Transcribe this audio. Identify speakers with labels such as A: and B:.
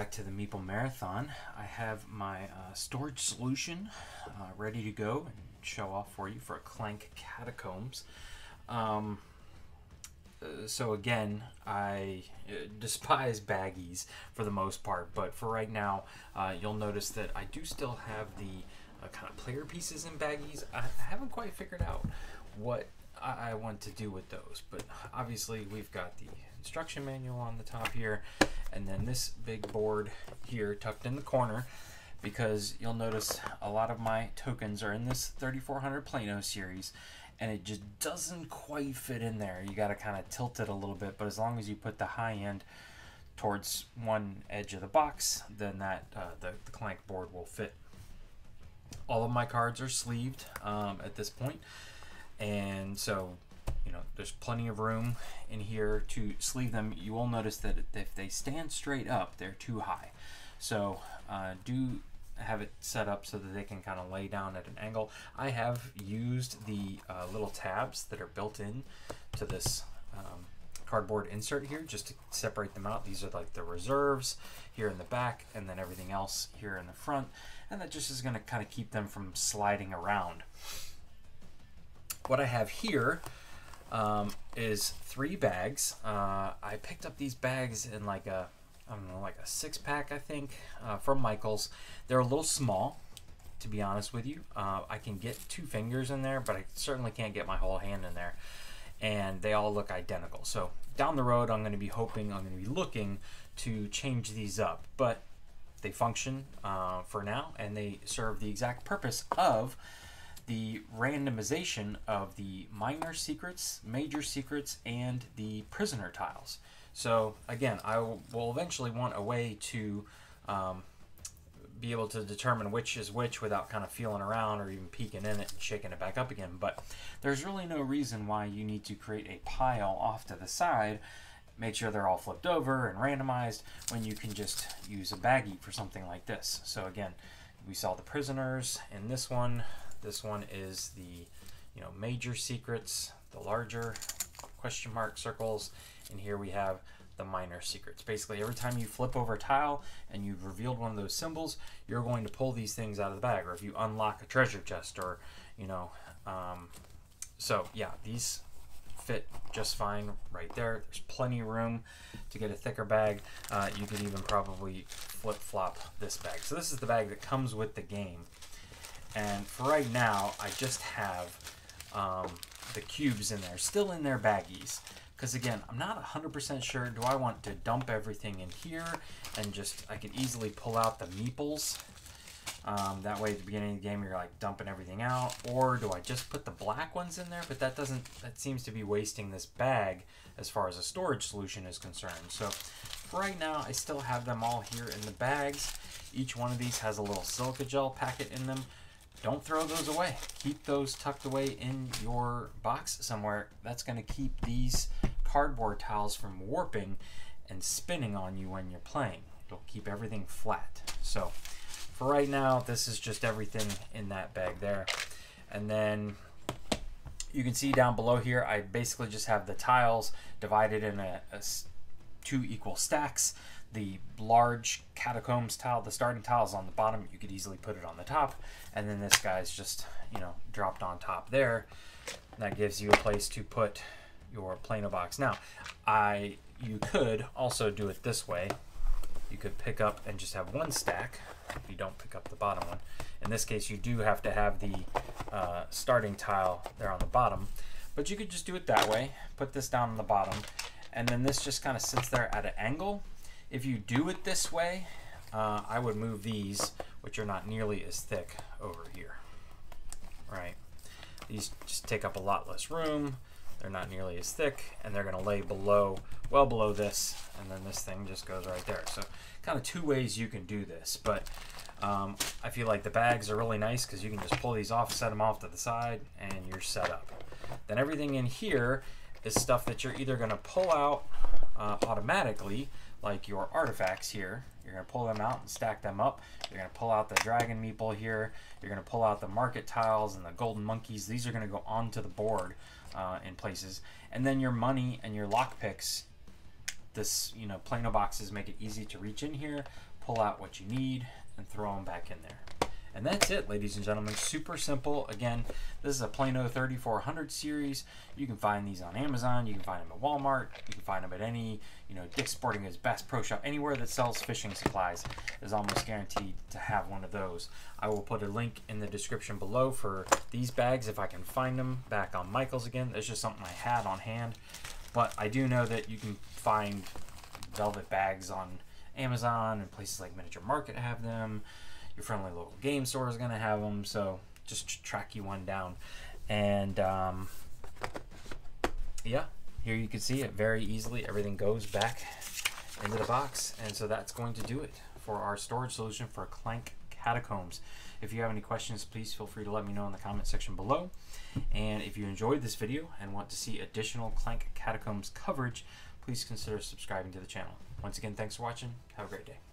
A: back to the Meeple Marathon. I have my uh, storage solution uh, ready to go and show off for you for a Clank Catacombs. Um, uh, so again, I uh, despise baggies for the most part, but for right now, uh, you'll notice that I do still have the uh, kind of player pieces in baggies. I haven't quite figured out what I, I want to do with those, but obviously we've got the instruction manual on the top here, and then this big board here tucked in the corner because you'll notice a lot of my tokens are in this 3400 Plano series and it just doesn't quite fit in there. You got to kind of tilt it a little bit, but as long as you put the high end towards one edge of the box, then that uh, the, the clank board will fit. All of my cards are sleeved um, at this point, and so you know there's plenty of room in here to sleeve them. You will notice that if they stand straight up, they're too high. So uh, do have it set up so that they can kind of lay down at an angle. I have used the uh, little tabs that are built in to this um, cardboard insert here just to separate them out. These are like the reserves here in the back and then everything else here in the front. And that just is going to kind of keep them from sliding around. What I have here um, is three bags. Uh, I picked up these bags in like a I don't know, like a six pack, I think, uh, from Michaels. They're a little small, to be honest with you. Uh, I can get two fingers in there, but I certainly can't get my whole hand in there. And they all look identical. So down the road, I'm going to be hoping, I'm going to be looking to change these up. But they function uh, for now, and they serve the exact purpose of the randomization of the minor secrets, major secrets, and the prisoner tiles. So again, I will eventually want a way to um, be able to determine which is which without kind of feeling around or even peeking in it and shaking it back up again. But there's really no reason why you need to create a pile off to the side, make sure they're all flipped over and randomized when you can just use a baggie for something like this. So again, we saw the prisoners in this one. This one is the you know major secrets, the larger question mark circles, and here we have the minor secrets. Basically, every time you flip over a tile and you've revealed one of those symbols, you're going to pull these things out of the bag. Or if you unlock a treasure chest, or you know, um, so yeah, these fit just fine right there. There's plenty of room to get a thicker bag. Uh, you could even probably flip flop this bag. So this is the bag that comes with the game. And for right now, I just have um, the cubes in there, still in their baggies. Because again, I'm not 100% sure, do I want to dump everything in here and just, I could easily pull out the meeples. Um, that way at the beginning of the game you're like dumping everything out. Or do I just put the black ones in there? But that doesn't, that seems to be wasting this bag as far as a storage solution is concerned. So for right now I still have them all here in the bags. Each one of these has a little silica gel packet in them don't throw those away. Keep those tucked away in your box somewhere. That's going to keep these cardboard tiles from warping and spinning on you when you're playing. It'll keep everything flat. So for right now, this is just everything in that bag there. And then you can see down below here, I basically just have the tiles divided in a, a two equal stacks the large catacombs tile, the starting tile is on the bottom. You could easily put it on the top. And then this guy's just, you know, dropped on top there. That gives you a place to put your Plano box. Now, I you could also do it this way. You could pick up and just have one stack if you don't pick up the bottom one. In this case, you do have to have the uh, starting tile there on the bottom. But you could just do it that way. Put this down on the bottom. And then this just kind of sits there at an angle if you do it this way, uh, I would move these, which are not nearly as thick, over here. Right. These just take up a lot less room. They're not nearly as thick, and they're going to lay below, well below this, and then this thing just goes right there. So kind of two ways you can do this, but um, I feel like the bags are really nice because you can just pull these off, set them off to the side, and you're set up. Then everything in here is stuff that you're either going to pull out uh, automatically like your artifacts here. You're going to pull them out and stack them up. You're going to pull out the dragon meeple here. You're going to pull out the market tiles and the golden monkeys. These are going to go onto the board uh, in places. And then your money and your lockpicks, this, you know, Plano boxes make it easy to reach in here, pull out what you need, and throw them back in there. And that's it, ladies and gentlemen. Super simple. Again, this is a Plano 3400 series. You can find these on Amazon. You can find them at Walmart. You can find them at any, you know, Dick's Sporting Goods, Bass Pro Shop, anywhere that sells fishing supplies is almost guaranteed to have one of those. I will put a link in the description below for these bags if I can find them back on Michael's again. That's just something I had on hand. But I do know that you can find velvet bags on Amazon and places like Miniature Market have them your friendly local game store is going to have them. So just track you one down. And um, yeah, here you can see it very easily. Everything goes back into the box. And so that's going to do it for our storage solution for Clank Catacombs. If you have any questions, please feel free to let me know in the comment section below. And if you enjoyed this video and want to see additional Clank Catacombs coverage, please consider subscribing to the channel. Once again, thanks for watching. Have a great day.